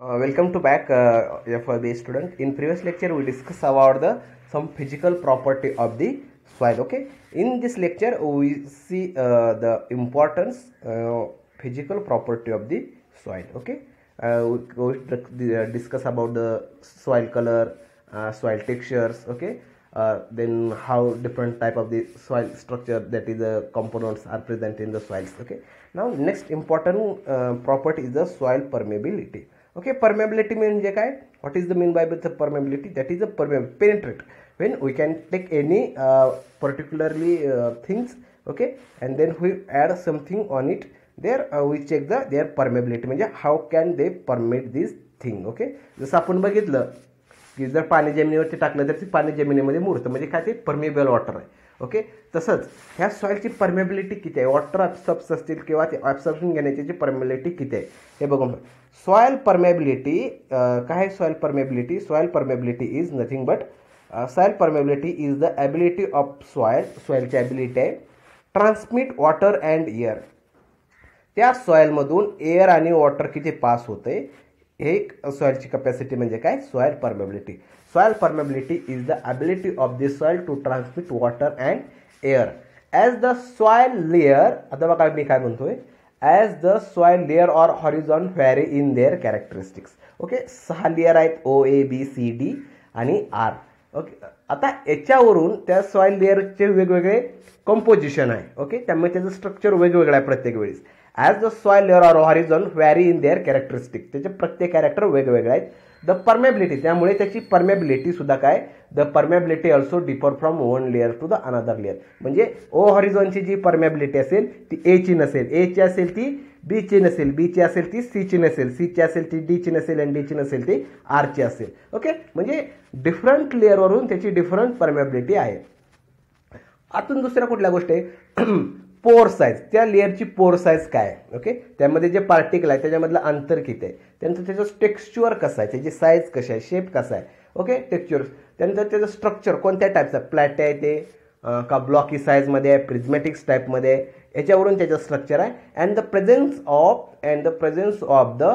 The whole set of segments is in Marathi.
Uh, welcome to back uh, FRB student. In previous lecture we discussed about the some physical property of the soil. Okay. In this lecture we see uh, the importance uh, physical property of the soil. Okay. Uh, we go to discuss about the soil color, uh, soil textures. Okay. Uh, then how different type of the soil structure that is the components are present in the soils okay now next important uh, property is the soil permeability okay permeability म्हणजे काय? What is the mean by the permeability that is a perme penetrate when we can take any particularly things okay and then we add something on it there we check the their permeability म्हणजे how can they permeate this thing okay जसं आपण बघितलं की जर पाणी जमिनीवरती टाकलं तर ते पाणी जमिनीमध्ये मुरतं. म्हणजे काय? ते परमेबल वॉटर आहे. ओके? तसंच ह्या सॉईलची परमेबिलिटी किती आहे? वॉटर ॲब्सॉर्ब्स असतील किंवा ते ॲब्सॉर्प्शन घेण्याची जी परमेबिलिटी किती आहे? हे बघून सॉयल परमेबिलिटी काय soil permeability soil permeability is nothing but soil permeability is the ability of soil सॉईलची ability आहे ट्रान्समिट वॉटर अँड एअर त्या सॉईलमधून एअर आणि वॉटर किती पास होते हे एक सॉईलची कपॅसिटी म्हणजे काय? Soil permeability soil permeability is the ability of the soil to transmit water and air as the soil layer आता बघा मी काय म्हणतोय? As the soil layer or horizon vary in their characteristics okay सहा लेअर आहेत O A B C D आणि आर ओके आता याच्यावरून त्या सॉईल लेअरचे वेगवेगळे कंपोजिशन आहे. ओके त्यामुळे त्याचं स्ट्रक्चर वेगवेगळं आहे प्रत्येक वेळेस. As the soil layer or horizon vary in their characteristic त्याचे प्रत्येक कॅरेक्टर वेगवेगळे आहेत. द परमेबिलिटी त्यामुळे त्याची परमेबिलिटी सुद्धा काय? The permeability also differ from one layer to the another layer म्हणजे ओ हॉरिझॉनची जी परमेबिलिटी असेल ती एची नसेल. एची असेल ती बीची नसेल. बीची असेल ती सीची नसेल. सीची असेल ती डीची नसेल आणि डीची नसेल ती आरची असेल. ओके म्हणजे डिफरंट लेअरवरून त्याची डिफरंट परमेबिलिटी आहे. आतून दुसऱ्या कुठल्या गोष्टी? आहे पोर साईज त्या लेअरची पोर साईज काय आहे? ओके त्यामध्ये जे पार्टिकल आहे त्याच्यामधलं अंतर किती आहे? त्यानंतर त्याचं टेक्स्च्युअर कसं आहे? त्याची साईज कशी आहे? शेप कसा आहे? ओके टेक्स्च्युअर त्यानंतर त्याचं स्ट्रक्चर कोणत्या टाईपचं आहे? प्लॅट आहे ते का ब्लॉकी साईजमध्ये आहे? प्रिझमॅटिक्स टाईपमध्ये याच्यावरून त्याचं स्ट्रक्चर आहे. And the presence of and the presence of the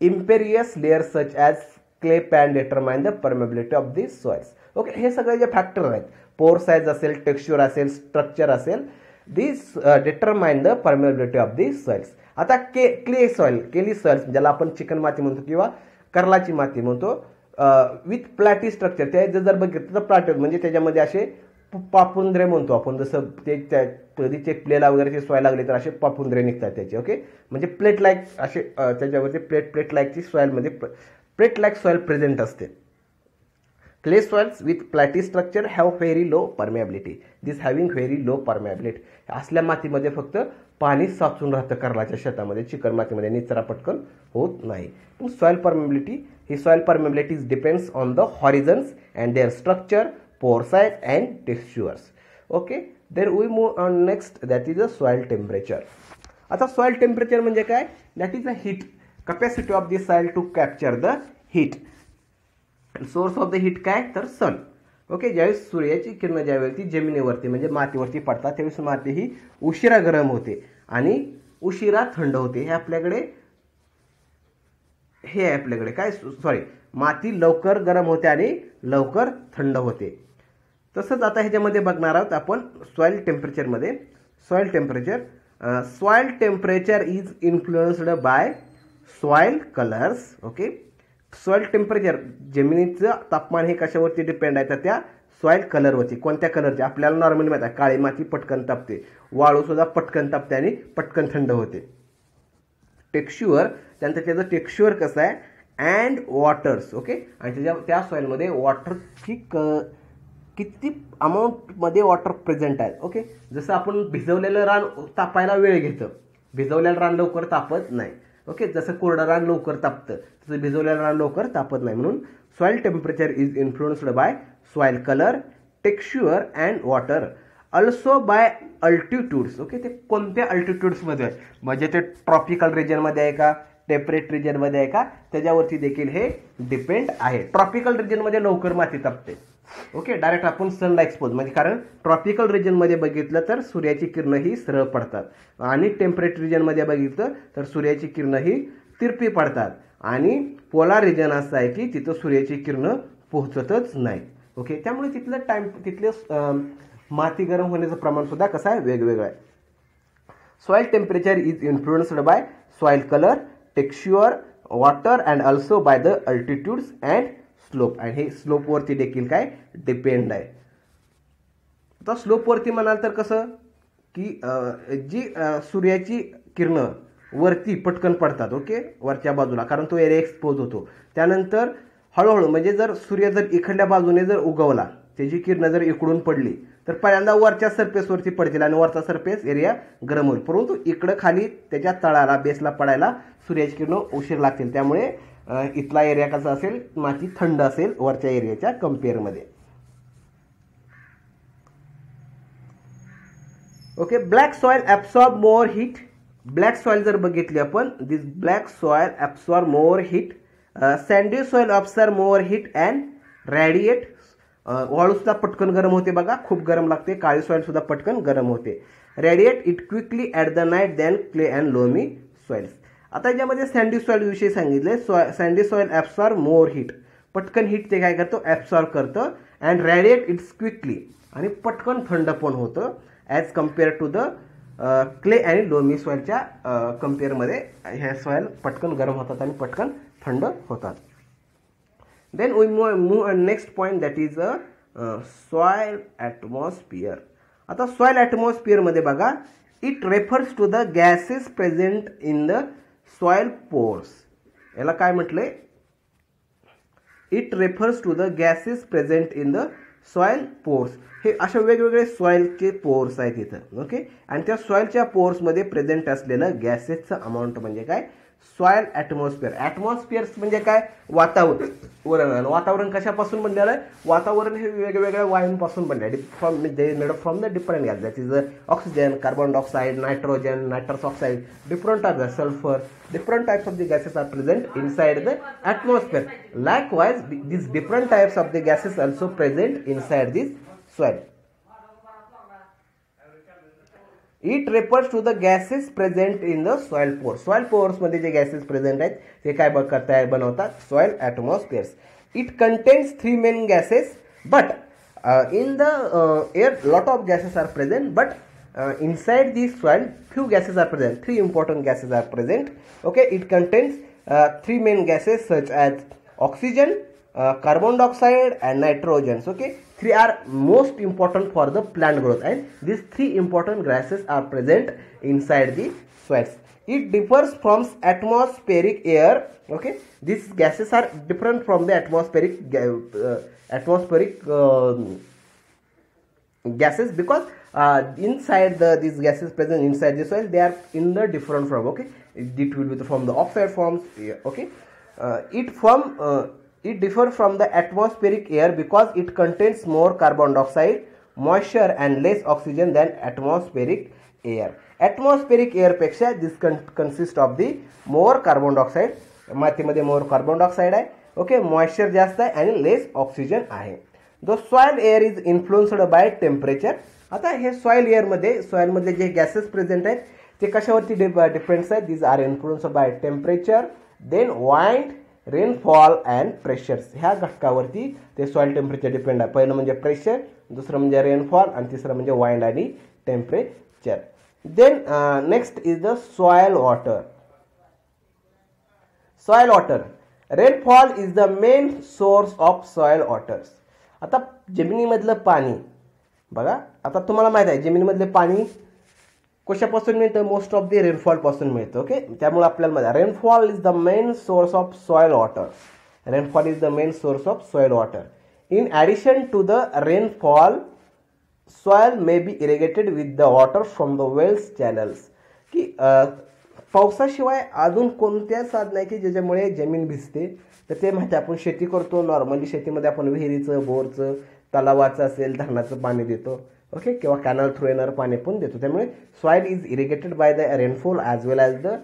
impervious layer such as clay pan determine the permeability of the soils okay हे सगळे जे फॅक्टर आहेत पोर साईज असेल टेक्स्चर असेल स्ट्रक्चर असेल this determine the permeability of the soils आता के क्ले सॉइल केली सॉइल्स ज्याला आपण चिकन माती म्हणतो किंवा कर्लाची माती म्हणतो विथ प्लॅटी स्ट्रक्चर ते जर बघितलं तर प्लॅट म्हणजे त्याच्यामध्ये असे पापुंद्रे म्हणतो आपण. जसं ते त्या कधीचे प्लेला वगैरे ते सॉईल लागले तर असे पापुंद्रे निघतात त्याचे ओके म्हणजे प्लेट लाईक असे uh, त्याच्यावरती प्लेट प्लेट लाईकची सॉईलमध्ये प्लेट लाईक सॉईल प्रेझेंट असते. Clay soils with platy structure have very low permeability. This having very low permeability. असल्या मातीमध्ये फक्त पाणी साचून राहतं कर्लाच्या शेतामध्ये. चिकन मातीमध्ये निचरा पटकन होत नाही. Soil permeability he soil permeability depends on the horizons and their structure pore size and textures okay there we move on next that is a soil temperature आता सॉईल टेम्परेचर म्हणजे काय? That is a heat capacity of the soil to capture the heat source of the heat काय? तर सन ओके ज्यावेळेस सूर्याची किरण ज्यावेळी ती जमिनीवरती म्हणजे मातीवरती पडतात त्यावेळेस माती ही उशिरा गरम होते आणि उशिरा थंड होते. हे आपल्याकडे हे आहे आपल्याकडे. काय? सॉरी माती लवकर गरम होते आणि लवकर थंड होते. तसंच आता ह्याच्यामध्ये बघणार आहोत आपण soil टेम्परेचरमध्ये soil temperature soil temperature is influenced by soil colours okay soil temperature जमिनीचं तापमान हे कशावरती डिपेंड आहे? तर त्या सॉईल कलरवरती कोणत्या कलरचे आपल्याला नॉर्मली माहिती आहे काळी माती पटकन तापते. वाळूसुद्धा पटकन तापते आणि पटकन थंड होते. टेक्स्च्युअर त्यानंतर त्याचं टेक्स्च्युअर कसं आहे? अँड वॉटर्स ओके आणि त्याच्या त्या सॉईलमध्ये वॉटरची क किती अमाऊंटमध्ये वॉटर प्रेझेंट आहे ओके जसं आपण भिजवलेलं रान तापायला वेळ घेतं. भिजवलेलं रान लवकर तापत नाही. ओके जसं कोरडं रान लवकर तापतं तसं भिजवलेलं रान लवकर तापत नाही. म्हणून soil temperature is influenced by soil colour texture and water also by altitudes okay ते कोणत्या अल्टिट्यूड्समध्ये आहे म्हणजे ते ट्रॉपिकल रिजनमध्ये आहे का? टेम्परेट रिजनमध्ये आहे का? त्याच्यावरती देखील हे डिपेंड आहे. ट्रॉपिकल रिजनमध्ये लवकर माती तापते. ओके डायरेक्ट आपण सनला एक्सपोज म्हणजे कारण ट्रॉपिकल रिजनमध्ये बघितलं तर सूर्याची किरणं ही सरळ पडतात. आणि टेम्परेट रिजनमध्ये बघितलं तर सूर्याची किरणं ही तिरपी पडतात. आणि पोलार रिजन असं आहे की तिथं सूर्याची किरणं पोहोचतच नाही ओके त्यामुळे तिथलं टाइम तिथले माती गरम होण्याचं प्रमाण सुद्धा कसं आहे? वेगवेगळं आहे. Soil temperature is influenced by soil colour texture water and also by the altitudes and slope आणि हे स्लोपवरती देखील काय? डिपेंड आहे. आता स्लोपवरती म्हणाल तर कसं? की जी सूर्याची किरणं वरती पटकन पडतात ओके? वरच्या बाजूला. कारण तो एरिया एक्सपोज होतो. त्यानंतर हळूहळू म्हणजे जर सूर्य जर इकडल्या बाजूने जर उगवला त्याची किरणं जर इकडून पडली तर पहिल्यांदा वरच्या सरफेसवरती पडतील आणि वरचा सरफेस एरिया गरम होईल. परंतु इकडं खाली त्याच्या तळाला बेसला पडायला सूर्याची किरणं उशीर लागतील. त्यामुळे इथला एरिया कसा असेल? माती थंड असेल वरच्या एरियाच्या कम्पेअरमध्ये okay black soil absorb more heat black soil जर बघितली आपण this black soil absorb more heat sandy soil observe more heat and radiate वाळूसुद्धा पटकन गरम होते बघा खूप गरम लागते. काळी सॉईलसुद्धा पटकन गरम होते. Radiate it quickly at the night than clay and loamy soils आता याच्यामध्ये सँडी सॉइल विषयी सांगितले so sandy soil absorb more heat पटकन हीट ते काय करतो? ॲब्सॉर्ब करतं. अँड रॅडिएट इट्स क्विकली आणि पटकन थंड पण होतं. As compare to the clay आणि लोमी सॉईलच्या कम्पेअरमध्ये ह्या सॉईल पटकन गरम होतात आणि पटकन थंड होतात. Then we mo move next point that is a soil atmosphere आता सॉइल ॲटमॉस्फिअरमध्ये बघा. It refers to the gases present in the soil pores. याला काय म्हटले it refers to the gases present in the soil pores हे अशा वेगवेगळे सॉईलचे पोर्स आहेत इथं ओके आणि त्या सॉईलच्या पोर्समध्ये प्रेझेंट असलेलं गॅसेसचं अमाऊंट म्हणजे काय? सॉयल ॲटमॉस्फिअर ॲटमॉस्फिअर्स म्हणजे काय? वातावरण. वरण. आणि वातावरण कशापासून बनलेलं आहे? वातावरण हे वेगवेगळ्या वायूंपासून बनले आहे. From they made from the different gas that is oxygen carbon dioxide nitrogen nitrous oxide different type sulphur different of the gases are present present the the atmosphere. Likewise this different types of the gases also present inside this soil. It refers to the gases present in the soil pores soil pores मध्ये जे gases present आहेत ते काय बघ करताय बनवतात soil atmospheres it contains three main gases but uh, in the uh, air lot of gases are present but uh, inside this soil few gases are present three important gases are present okay it contains uh, three main gases such as oxygen uh, carbon dioxide and nitrogens okay three are most important for the plant growth and these three important gases are present inside the soils. It differs from atmospheric air okay? These gases are different from the atmospheric uh, atmospheric um, gases because uh, inside the these gases present inside the soil they are in the different form okay? It will be from the oxide forms okay? Uh, it from uh, it differ from the atmospheric air because it contains more carbon dioxide moisture and less oxygen than atmospheric air atmospheric air पेक्षा this con- consist of the more carbon dioxide मातीमध्ये मोर कार्बन डायऑक्साईड आहे ओके मॉइश्चर जास्त आहे आणि लेस ऑक्सिजन आहे the soil air is influenced by temperature आता हे सॉइल एअरमध्ये सॉइलमधले जे गॅसेस प्रेझेंट आहेत ते कशावरती डिपेंड्स आहेत these are influence by temperature then wind rainfall and pressures ह्या घटकावरती ते सॉइल टेम्परेचर डिपेंड आहे. पहिलं म्हणजे प्रेशर दुसरं म्हणजे रेनफॉल आणि तिसरं म्हणजे वाइंड आणि temperature then next is the soil water soil water rainfall is the main source of soil waters आता जमिनीमधलं पाणी. बघा आता तुम्हाला माहीत आहे जमिनीमधले पाणी कशापासून मिळतं? मोस्ट ऑफ द रेनफॉलपासून मिळतं ओके त्यामुळे आपल्याला माहिती rainfall is the main source of soil water rainfall is the main source of soil water in addition to the rainfall soil may be irrigated with the water from the wells channels की पावसाशिवाय अजून कोणत्या साधन आहे की ज्याच्यामुळे जमीन भिजते? तर ते माहिती आपण शेती करतो नॉर्मली शेतीमध्ये आपण विहिरीचं बोरचं तलावाचं असेल धरणाचं पाणी देतो. ओके किंवा कॅनल थ्रू येणारं पाणी पण देतो. त्यामुळे soil is irrigated by the rainfall as well as the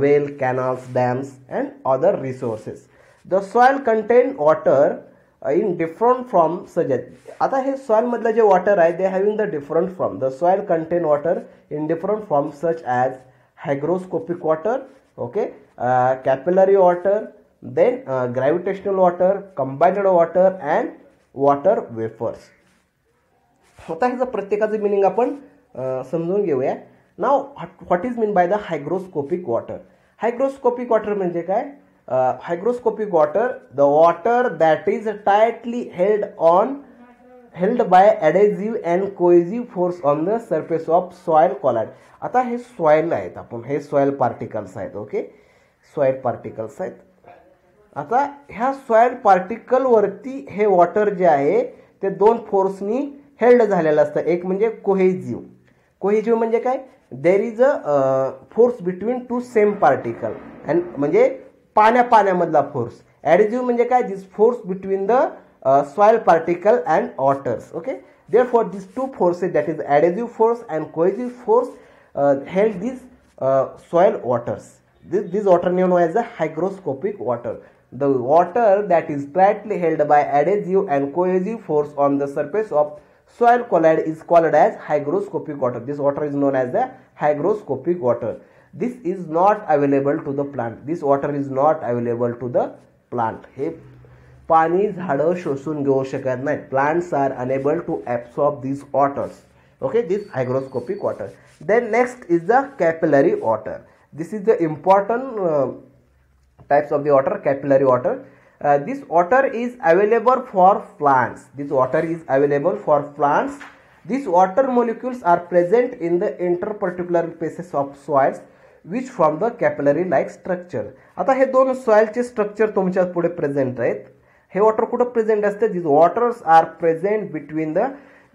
well canals dams and other resources the soil contain water in different from suggest आता हे सॉईलमधलं जे वॉटर आहे they having the different from the soil contain water in different form such as hygroscopic water okay capillary water then gravitational water combined water and water vapours स्वतः ह्याचं प्रत्येकाचं मिनिंग आपण समजून घेऊया. नाव what is mean by the hygroscopic water hygroscopic water म्हणजे काय? Hygroscopic water the water that is tightly held on held by adhesive and cohesive force on the surface of soil colloid आता हे सॉयल आहेत आपण हे सॉयल पार्टिकल्स आहेत ओके सॉयल पार्टिकल्स आहेत. आता ह्या सॉयल पार्टिकलवरती हे वॉटर जे आहे ते दोन फोर्सनी हेल्ड झालेलं असतं. एक म्हणजे कोहेजिव्ह कोहेजिव्ह म्हणजे काय? There is a force between two same particle and म्हणजे पाण्या पाण्यामधला फोर्स ॲडिजिव्ह म्हणजे काय? This force between the soil particle and waters okay therefore this two forces that is adhesive force and cohesive force held this soil waters this this water known as a hygroscopic water the water that is tightly held by adhesive and cohesive force on the surface of soil colloid is called as hygroscopic water this water is known as the hygroscopic water this is not available to the plant this water is not available to the plant हे पाणी झाडं शोषून घेऊ शकत नाहीत plants are unable to absorb this waters okay this hygroscopic water then next is the capillary water this is the important uh, types of the water capillary water this water is available for for this water is available for for this water water are are in the the interparticular spaces of soils which from the capillary like structure आता हे दोन सॉइलचे स्ट्रक्चर तुमच्यापुढे प्रेझेंट आहेत हे वॉटर कुठं प्रेझेंट असते this waters are present between the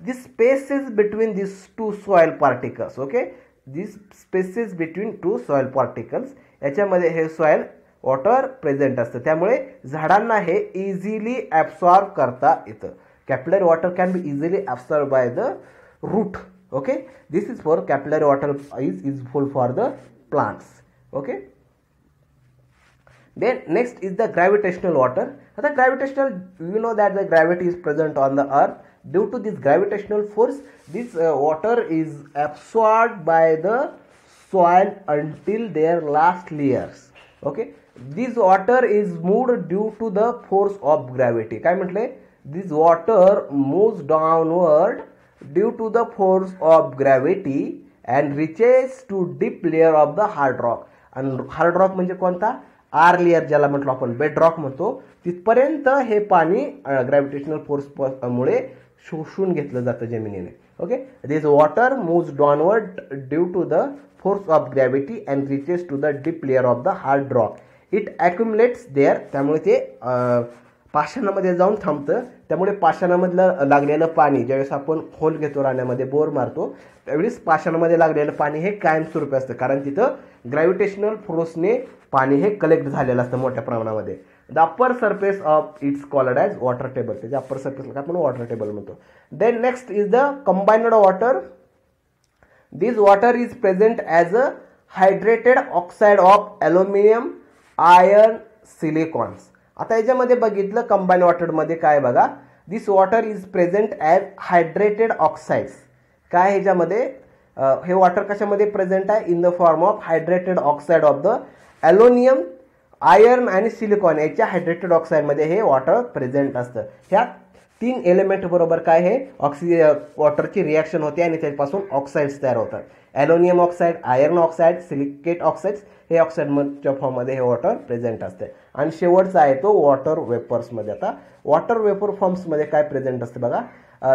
this spaces between this two soil particles okay this spaces between two soil particles याच्यामध्ये हे सॉइल वॉटर प्रेझेंट असतं. त्यामुळे झाडांना हे इझिली ॲब्सॉर्ब करता येतं. Capillary water can be easily absorb by the root okay this is for capillary water is useful for the plants okay then next is the gravitational water आता gravitational we know that the gravity is present on the earth due to this gravitational force this water is absorbed by the soil until their last layers okay this water is moved due to the force of gravity काय म्हटले this water moves downward due to the force of gravity and reaches to deep layer of the hard rock आणि हार्ड रॉक म्हणजे कोणता? आर लेअर ज्याला म्हटलो आपण बेडरॉक म्हणतो. तिथपर्यंत हे पाणी ग्रॅव्हिटेशनल फोर्स मुळे शोषून घेतलं जातं जमिनीने. Okay this water moves downward due to the force of gravity and reaches to the deep layer of the hard rock it accumulates there त्यामुळे ते पाषाणामध्ये जाऊन थांबतं. त्यामुळे पाषाणामधलं लागलेलं पाणी ज्यावेळेस आपण खोल घेतो राण्यामध्ये बोर मारतो त्यावेळेस पाषाणामध्ये लागलेलं पाणी हे कायमस्वरूपी असतं. कारण तिथं ग्रॅव्हिटेशनल फोर्सने पाणी हे कलेक्ट झालेलं असतं मोठ्या प्रमाणामध्ये. The upper surface of it's called as water table त्याच्या अप्पर सरफेसला आपण वॉटर टेबल म्हणतो. Then next is the combined water this water is present as a hydrated oxide of aluminium iron silicons. आता याच्यामध्ये बघितलं कंबाईन वॉटरमध्ये काय बघा? This water is present as hydrated oxides काय ह्याच्यामध्ये? हे वॉटर कशामध्ये प्रेझेंट आहे? In the form of hydrated oxide of the aluminium iron आणि सिलिकॉन याच्या हायड्रेटेड ऑक्साईडमध्ये हे वॉटर प्रेझेंट असतं. ह्या तीन एलिमेंट बरोबर काय हे ऑक्सिज वॉटरची रिॲक्शन होते आणि त्यापासून ऑक्साईड्स तयार होतात. Aluminium oxide iron oxide silicate oxides हे ऑक्साईडच्या फॉर्ममध्ये हे वॉटर प्रेझेंट असते. आणि शेवटचा आहे तो वॉटर वेपर्समध्ये आता वॉटर वेपर फॉर्म्समध्ये काय प्रेझेंट असते बघा.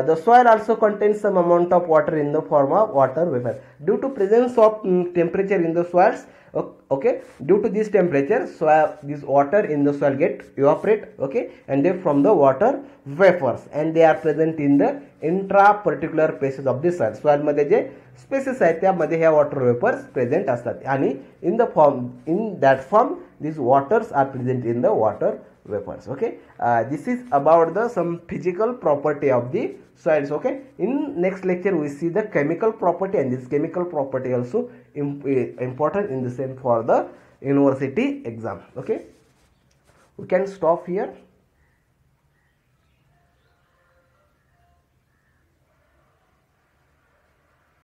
The soil also contains some amount of water in the form of water vapour due to presence of temperature in the soils okay due to this temperature soil this water in the soil get evaporate okay and they from the water vapors and they are present in the intra particular spaces of the soil soil मध्ये जे स्पेसेस आहेत त्यामध्ये ह्या वॉटर वेपर्स प्रेझेंट असतात आणि in the form in that form this waters are present in the water vapors okay? Uh, this is about the some physical property of the soils okay? In next lecture we see the chemical property and this chemical property also imp important in the same for the university exam okay? We can stop here